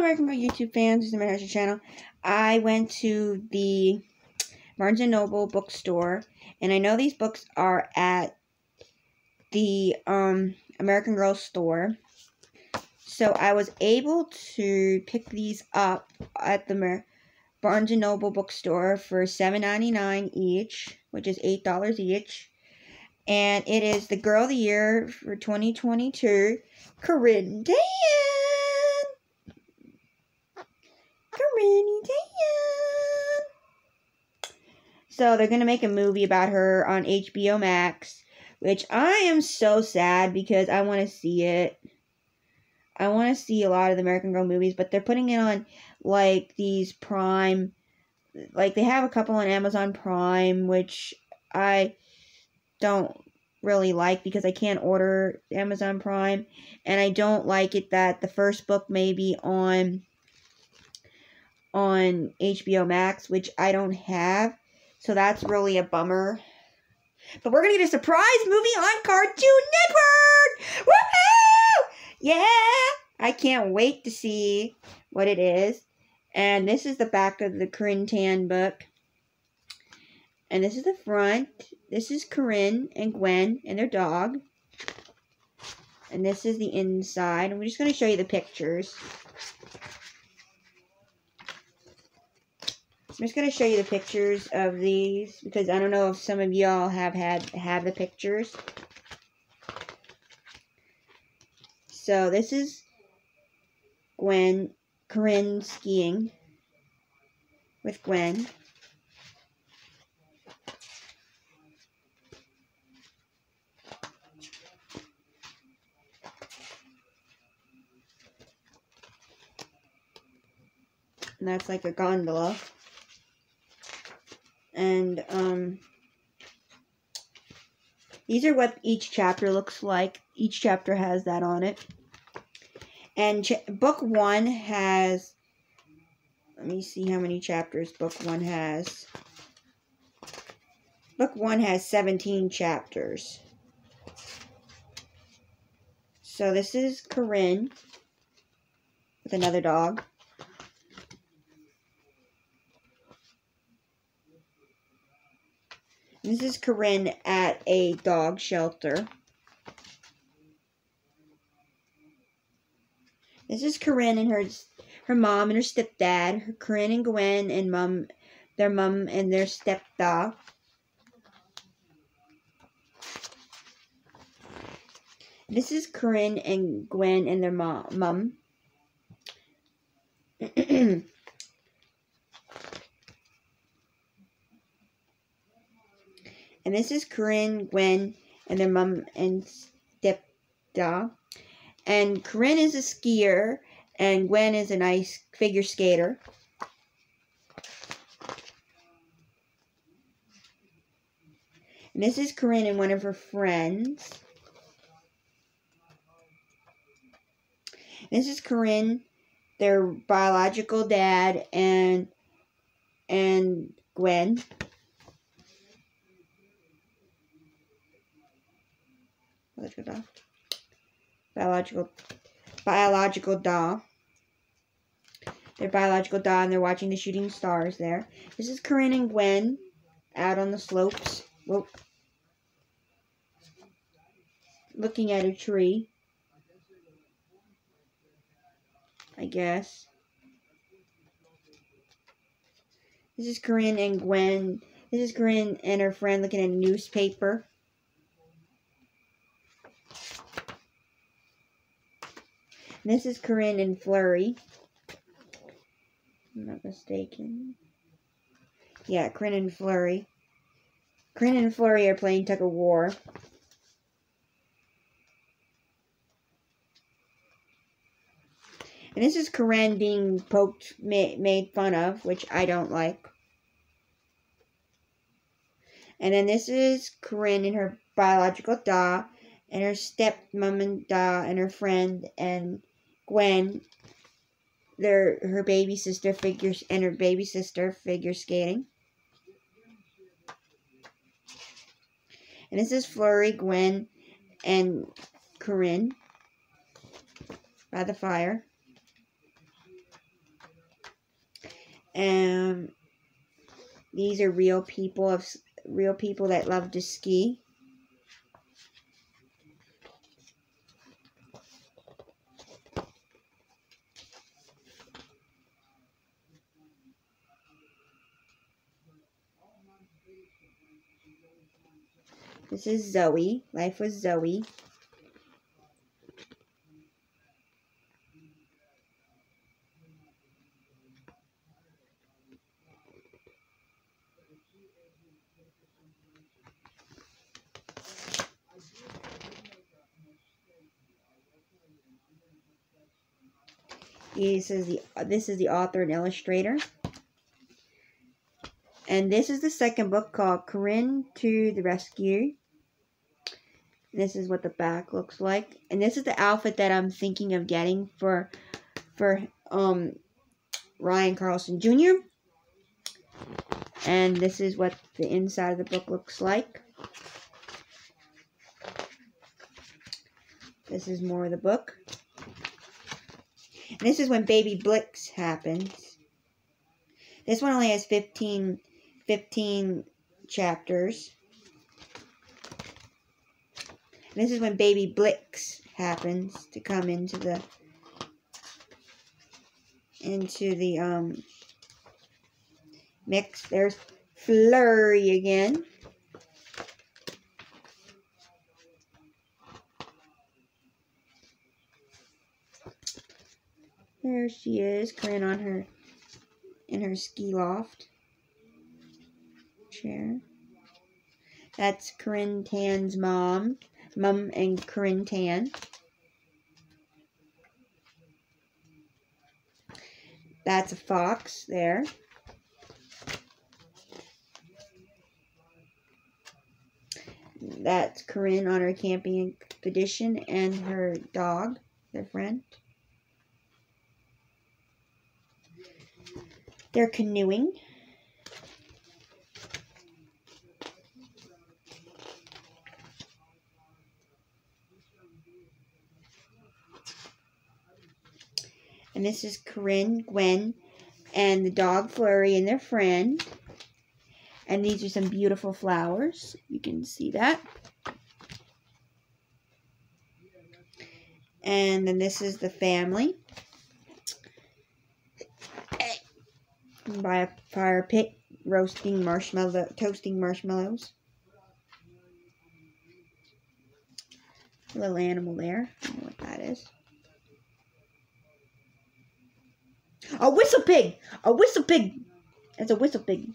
American Girl YouTube fans, this is Manhattan channel. I went to the Barnes & Noble bookstore, and I know these books are at the um, American Girl store. So I was able to pick these up at the Mer Barnes & Noble bookstore for $7.99 each, which is $8 each. And it is the Girl of the Year for 2022, Corinne Tan. Corinne Tan. So they're going to make a movie about her on HBO Max, which I am so sad because I want to see it. I want to see a lot of the American Girl movies, but they're putting it on like these Prime, like they have a couple on Amazon Prime, which I don't really like because I can't order Amazon Prime, and I don't like it that the first book may be on on HBO Max, which I don't have, so that's really a bummer. But we're gonna get a surprise movie on Cartoon Network! Woohoo! Yeah! I can't wait to see what it is. And this is the back of the Corinne Tan book. And this is the front. This is Corinne and Gwen and their dog. And this is the inside. I'm just going to show you the pictures. I'm just going to show you the pictures of these because I don't know if some of y'all have had have the pictures. So this is Gwen, Corinne skiing with Gwen. And that's like a gondola. And, um, these are what each chapter looks like. Each chapter has that on it. And book one has, let me see how many chapters book one has. Book one has 17 chapters. So this is Corinne with another dog. This is Corinne at a dog shelter. This is Corinne and her her mom and her stepdad. Corinne and Gwen and mom, their mom and their stepdad. This is Corinne and Gwen and their mom. mom. and this is Corinne, Gwen, and their mom and stepdad. And Corinne is a skier, and Gwen is an ice figure skater. And this is Corinne and one of her friends. This is Corinne, their biological dad, and and Gwen. Go biological biological doll. Their biological doll, and they're watching the shooting stars there. This is Corinne and Gwen out on the slopes. Whoa. Looking at a tree. I guess. This is Corinne and Gwen. This is Corinne and her friend looking at a newspaper. This is Corinne and Flurry. I'm not mistaken. Yeah, Corinne and Flurry. Corinne and Flurry are playing tug of war. And this is Corinne being poked, ma made fun of, which I don't like. And then this is Corinne and her biological da, and her stepmom and da, and her friend, and Gwen, their her baby sister figures and her baby sister figure skating. And this is Flurry, Gwen, and Corinne by the fire. And these are real people of real people that love to ski. This is Zoe. Life with Zoe. This is the this is the author and illustrator. And this is the second book called Corinne to the Rescue. This is what the back looks like. And this is the outfit that I'm thinking of getting for for um Ryan Carlson Jr. And this is what the inside of the book looks like. This is more of the book. And this is when Baby Blix happens. This one only has 15, 15 chapters. And this is when Baby Blix happens to come into the into the um mix. There's Flurry again. There she is, Corinne on her in her ski loft chair. That's Corinne Tan's mom, mom and Corinne Tan. That's a fox there. That's Corinne on her camping expedition and her dog, their friend. They're canoeing. And this is Corinne, Gwen, and the dog Flurry and their friend. And these are some beautiful flowers. You can see that. And then this is the family. by a fire pit roasting marshmallow toasting marshmallows. Little animal there. I don't know what that is. A whistle pig! A whistle pig! It's a whistle pig.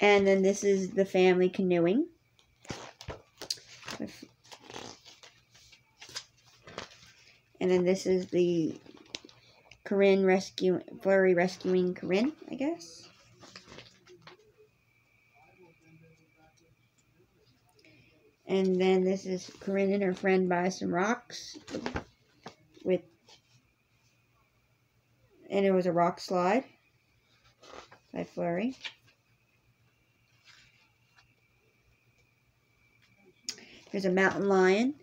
And then this is the family canoeing. And then this is the Corinne rescue Flurry rescuing Corinne, I guess. And then this is Corinne and her friend buy some rocks with and it was a rock slide by Flurry. There's a mountain lion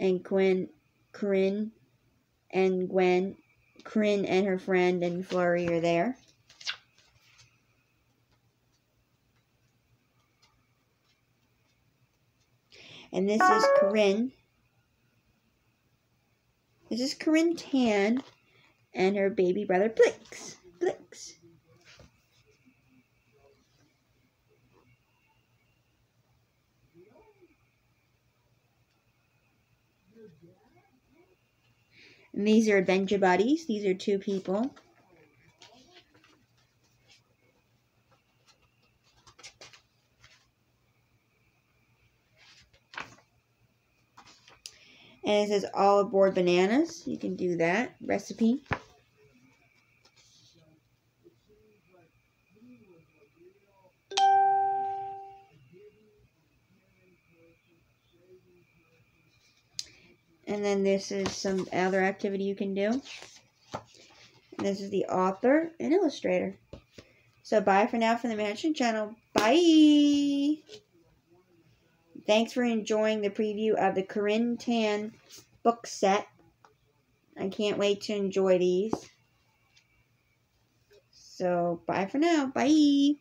and Quinn Corinne and Gwen, Corinne and her friend and Flurry are there. And this is Corinne. This is Corinne Tan and her baby brother Blix. Blix. And these are adventure buddies. These are two people. And it says all aboard bananas. You can do that recipe. And then this is some other activity you can do. And this is the author and illustrator. So bye for now from the Mansion channel. Bye! Thanks for enjoying the preview of the Corinne Tan book set I can't wait to enjoy these. So, bye for now. Bye.